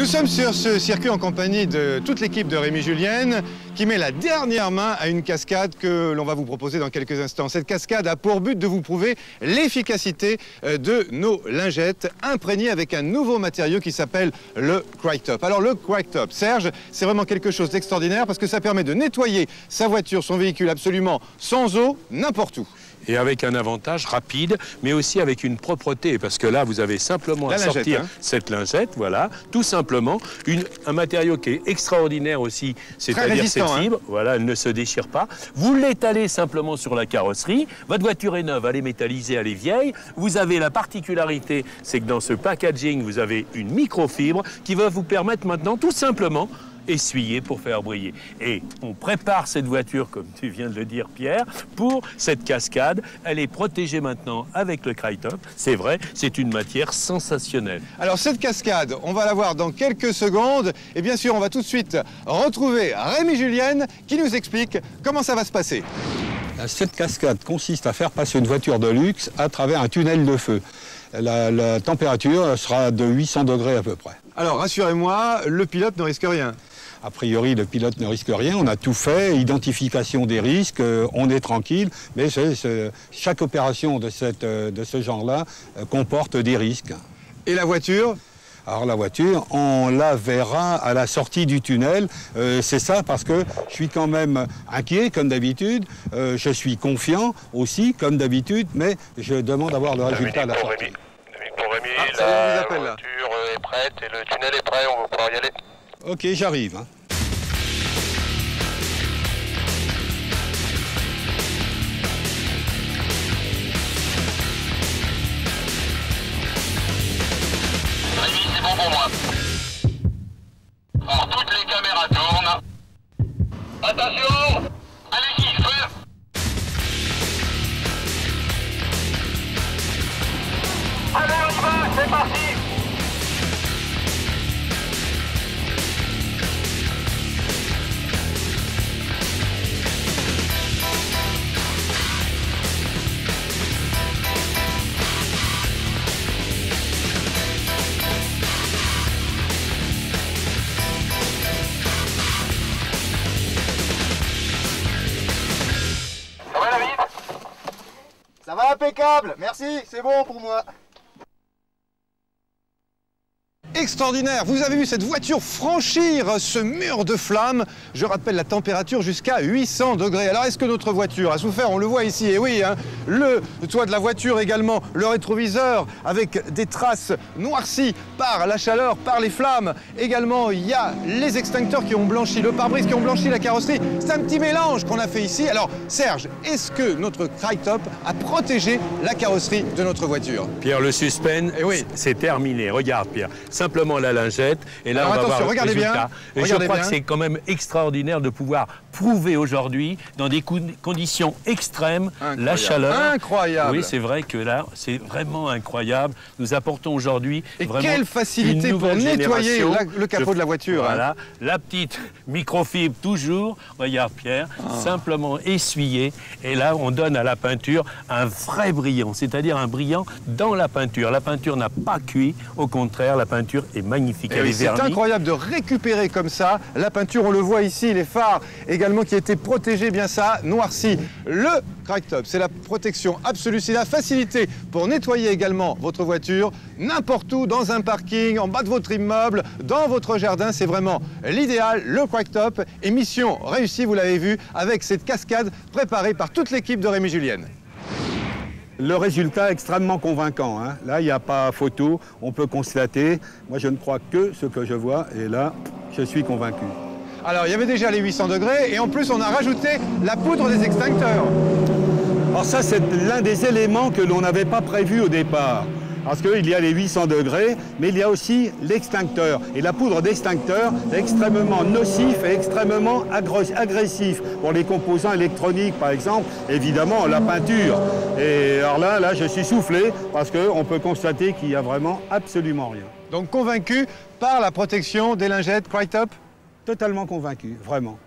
Nous sommes sur ce circuit en compagnie de toute l'équipe de Rémi Julienne qui met la dernière main à une cascade que l'on va vous proposer dans quelques instants. Cette cascade a pour but de vous prouver l'efficacité euh, de nos lingettes imprégnées avec un nouveau matériau qui s'appelle le Crack Top. Alors le Crack Top, Serge, c'est vraiment quelque chose d'extraordinaire parce que ça permet de nettoyer sa voiture, son véhicule absolument sans eau, n'importe où et avec un avantage rapide, mais aussi avec une propreté, parce que là, vous avez simplement à sortir hein. cette lingette, voilà, tout simplement, une, un matériau qui est extraordinaire aussi, c'est-à-dire cette hein. fibre, voilà, elle ne se déchire pas. Vous l'étalez simplement sur la carrosserie, votre voiture est neuve, elle est métallisée, elle est vieille, vous avez la particularité, c'est que dans ce packaging, vous avez une microfibre qui va vous permettre maintenant tout simplement essuyer pour faire briller. Et on prépare cette voiture, comme tu viens de le dire Pierre, pour cette cascade. Elle est protégée maintenant avec le Crytop. C'est vrai, c'est une matière sensationnelle. Alors cette cascade, on va la voir dans quelques secondes. Et bien sûr, on va tout de suite retrouver Rémi Julienne qui nous explique comment ça va se passer. Cette cascade consiste à faire passer une voiture de luxe à travers un tunnel de feu. La, la température sera de 800 degrés à peu près. Alors rassurez-moi, le pilote ne risque rien. A priori, le pilote ne risque rien. On a tout fait, identification des risques, euh, on est tranquille. Mais chaque opération de, cette, euh, de ce genre-là euh, comporte des risques. Et la voiture? Alors la voiture, on la verra à la sortie du tunnel. c'est ça parce que je suis quand même inquiet comme d'habitude. je suis confiant aussi comme d'habitude, mais je demande d'avoir le résultat à la sortie. Pour Rémi, ah, la voiture est prête et le tunnel est prêt, on va pouvoir y aller. Ok, j'arrive. Hein. c'est bon pour moi. Impeccable, merci, c'est bon pour moi extraordinaire. Vous avez vu cette voiture franchir ce mur de flammes. Je rappelle la température jusqu'à 800 degrés. Alors est-ce que notre voiture a souffert? On le voit ici, et oui, hein. le toit de la voiture également, le rétroviseur avec des traces noircies par la chaleur, par les flammes. Également, il y a les extincteurs qui ont blanchi, le pare-brise qui ont blanchi la carrosserie. C'est un petit mélange qu'on a fait ici. Alors Serge, est-ce que notre Crytop a protégé la carrosserie de notre voiture? Pierre, le suspense, eh oui. c'est terminé. Regarde Pierre, simplement la lingette. Et là, on va voir regardez le Bien, et je crois que c'est quand même extraordinaire de pouvoir prouver aujourd'hui, dans des conditions extrêmes, la chaleur. Incroyable. Oui, c'est vrai que là, c'est vraiment incroyable. Nous apportons aujourd'hui vraiment quelle facilité pour nettoyer le capot de la voiture. Hein. Voilà, la petite microfibre toujours. Regarde Pierre, ah. simplement essuyée. Et là, on donne à la peinture un vrai brillant, c'est-à-dire un brillant dans la peinture. La peinture n'a pas cuit, au contraire, la peinture est magnifique. Eh c'est incroyable de récupérer comme ça la peinture. On le voit ici, les phares également qui étaient protégés, bien ça, noircis. Le crack top, c'est la protection absolue, c'est la facilité pour nettoyer également votre voiture n'importe où, dans un parking, en bas de votre immeuble, dans votre jardin. C'est vraiment l'idéal, le crack top. Et mission réussie, vous l'avez vu, avec cette cascade préparée par toute l'équipe de Rémi Julienne. Le résultat est extrêmement convaincant. Hein. Là, il n'y a pas photo, on peut constater. Moi, je ne crois que ce que je vois, et là, je suis convaincu. Alors, il y avait déjà les 800 degrés, et en plus, on a rajouté la poudre des extincteurs. Alors ça, c'est l'un des éléments que l'on n'avait pas prévu au départ. Parce qu'il y a les 800 degrés, mais il y a aussi l'extincteur. Et la poudre d'extincteur est extrêmement nocif et extrêmement agressif pour les composants électroniques, par exemple, évidemment la peinture. Et alors là, là, je suis soufflé parce qu'on peut constater qu'il n'y a vraiment absolument rien. Donc convaincu par la protection des lingettes Crytop? Totalement convaincu, vraiment.